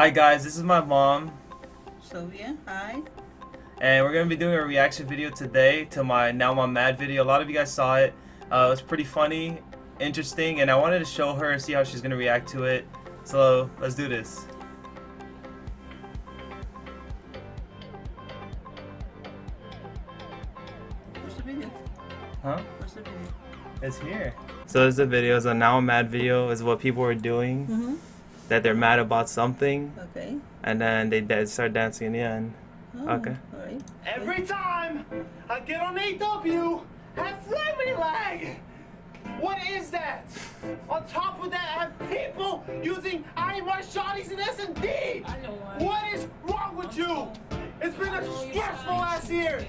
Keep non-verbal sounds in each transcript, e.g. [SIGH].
Hi guys, this is my mom, Sylvia, hi. and we're gonna be doing a reaction video today to my Now I'm Mad video. A lot of you guys saw it. Uh, it was pretty funny, interesting, and I wanted to show her and see how she's gonna react to it. So let's do this. What's the video? Huh? What's the video? It's here. So this is a video. It's a Now I'm Mad video. Is what people are doing Mm-hmm. That they're mad about something, Okay. and then they da- start dancing in the end. Oh, Okay. All right. Every time I get on AW, I have flaming leg. What is that? On top of that, I have people using I my shotties and S&D. What is wrong with you? It's been a stressful last year.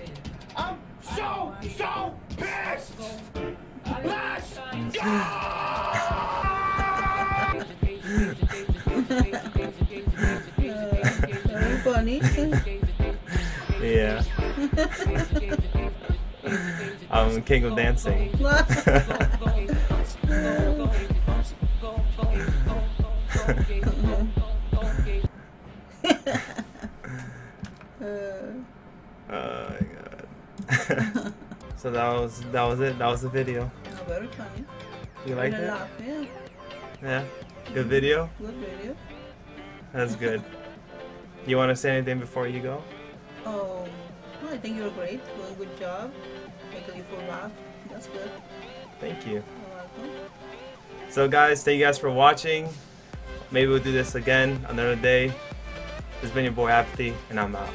I'm so, so pissed. Let's go! Funny. Yeah. I'm king of dancing. Uh, [LAUGHS] Oh my god. [LAUGHS] so that was that was it. That was the video. oh, very funny. You liked it? laugh, Yeah. Yeah. Good video. Good video. That's good. You want to say anything before you go? Oh, well, I think you're great. Doing a good job. Making you full laugh. That's good. Thank you. You're welcome. So guys, thank you guys for watching. Maybe we'll do this again another day. This has been your boy Apathy, and I'm out.